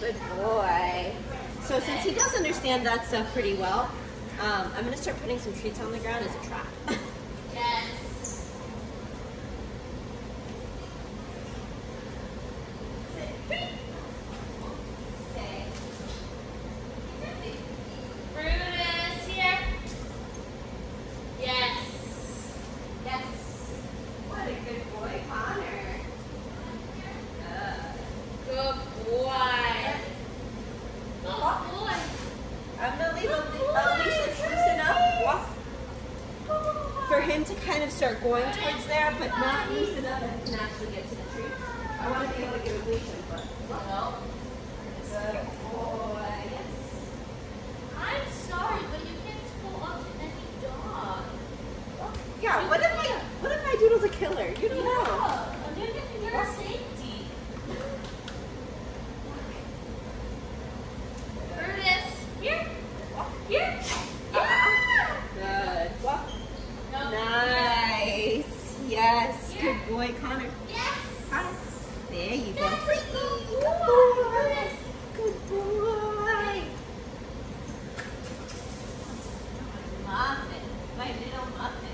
Good boy. So since he does understand that stuff pretty well, um, I'm going to start putting some treats on the ground as a trap. going towards there, but not use the nut that can actually get There you go. Good boy. Good boy. My little muffin.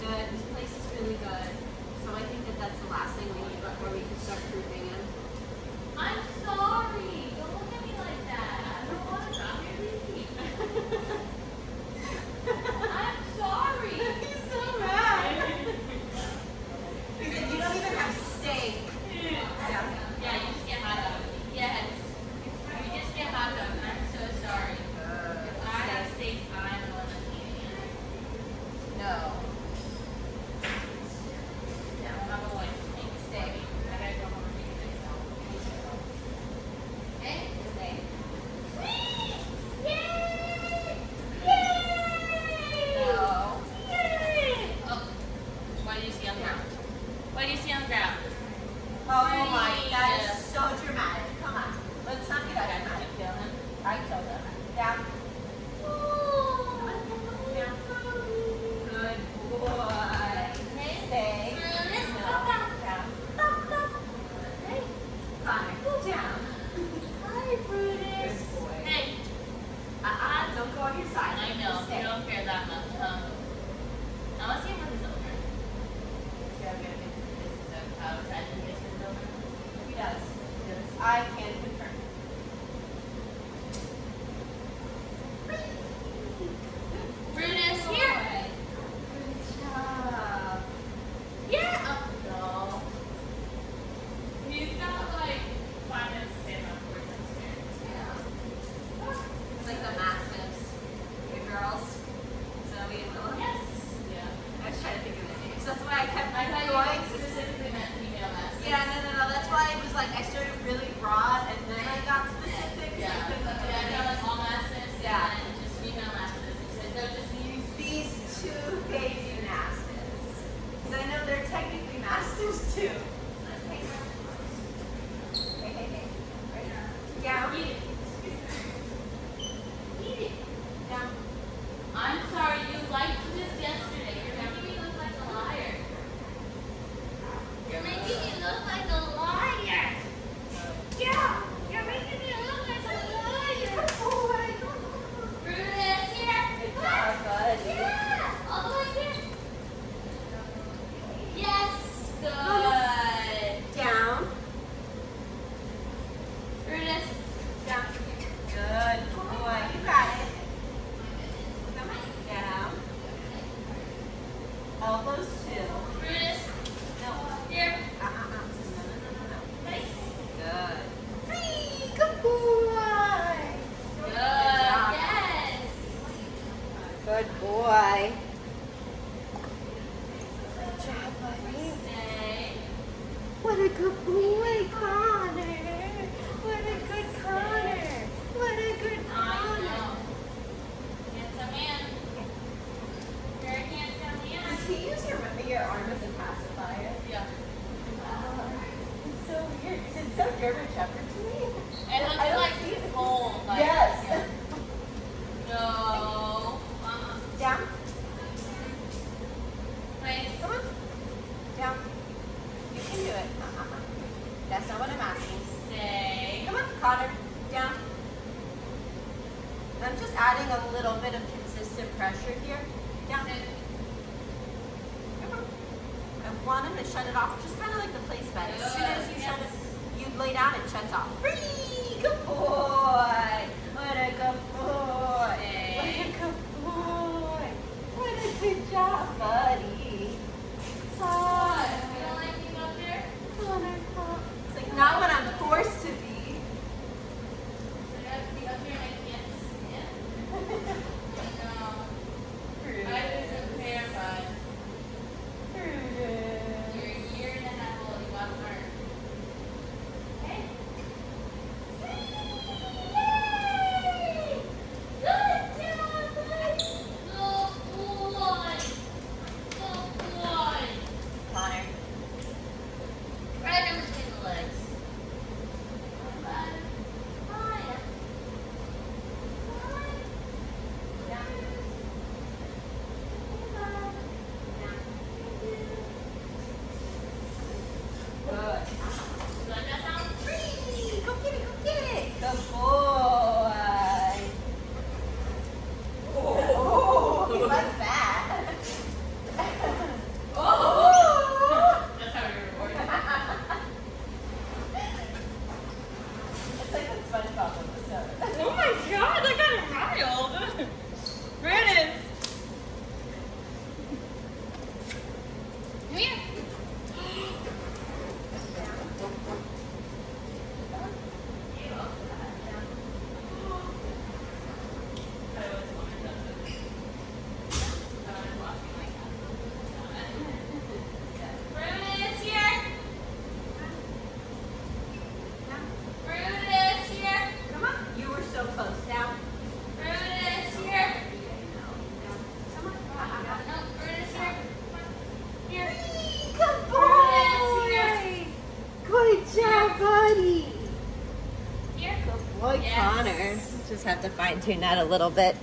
good. This place is really good. What do you see on the ground? Oh my, that is so dramatic. That's not what I'm asking. Stay. Come on, Connor. Down. I'm just adding a little bit of consistent pressure here. Down. Come on. I want him to shut it off, just kind of like the place bed. As soon as you yes. shut it, you lay down, it shuts off. Free! Good boy! What a good boy! Stay. What a good boy! What a good job, buddy! Just have to fine tune that a little bit.